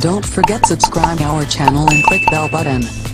Don't forget subscribe our channel and click bell button.